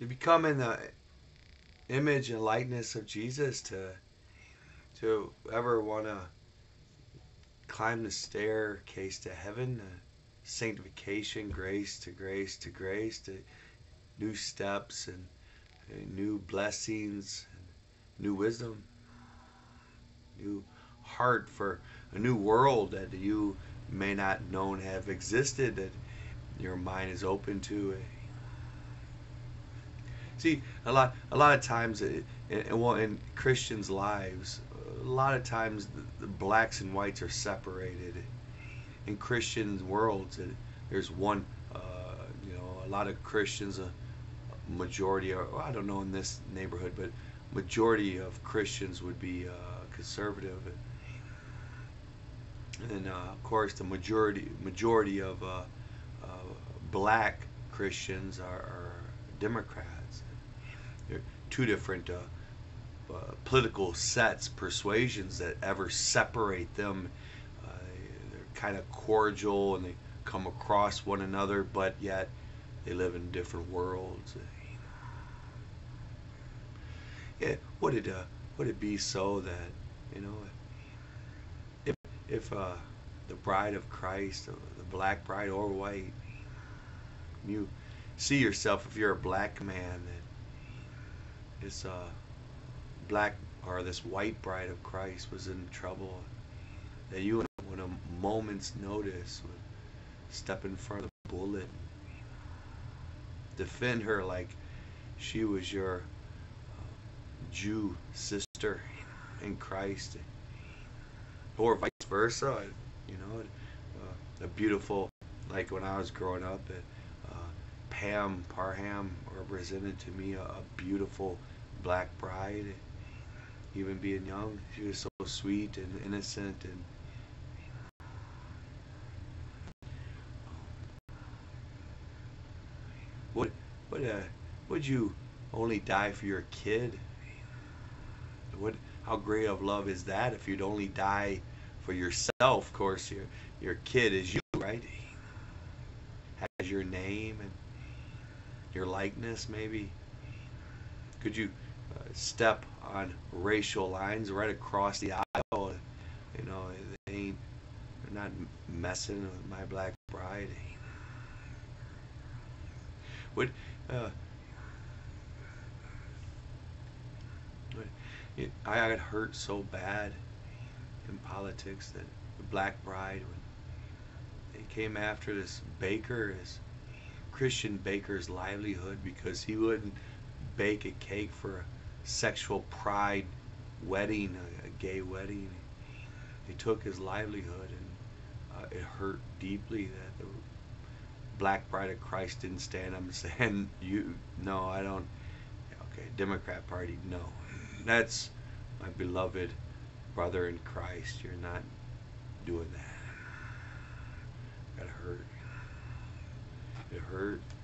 to become in the image and likeness of Jesus to to ever want to climb the staircase to heaven, uh, sanctification, grace to grace to grace, to new steps and, and new blessings, and new wisdom, new heart for a new world that you may not known have existed that your mind is open to. See, a lot, a lot of times, in, in, in Christians' lives, a lot of times the, the blacks and whites are separated. In Christian worlds, there's one, uh, you know, a lot of Christians, a majority, or I don't know in this neighborhood, but majority of Christians would be uh, conservative. And uh, of course, the majority majority of uh, uh, black Christians are, are Democrats. They're two different uh, uh, political sets, persuasions that ever separate them. Uh, they're kind of cordial and they come across one another, but yet they live in different worlds. Yeah, would it uh, would it be so that you know if if uh, the bride of Christ, the black bride or white, you see yourself if you're a black man that it's uh black or this white bride of Christ was in trouble, that you, in a moment's notice, would step in front of the bullet, defend her like she was your uh, Jew sister in Christ, or vice versa. You know, uh, a beautiful, like when I was growing up, uh, Pam Parham represented to me a, a beautiful black bride even being young. She was so sweet and innocent and would would uh would you only die for your kid? What how great of love is that if you'd only die for yourself? Of course your your kid is you, right? Has your name and your likeness maybe. Could you uh, step on racial lines right across the aisle. You know, they ain't they're not messing with my black bride. Would uh, it, I got hurt so bad in politics that the black bride when they came after this baker, this Christian baker's livelihood because he wouldn't bake a cake for a sexual pride wedding, a, a gay wedding. He took his livelihood, and uh, it hurt deeply that the Black Bride of Christ didn't stand up and say, "You, no, I don't." Okay, Democrat Party, no. That's my beloved brother in Christ. You're not doing that. That hurt. It hurt.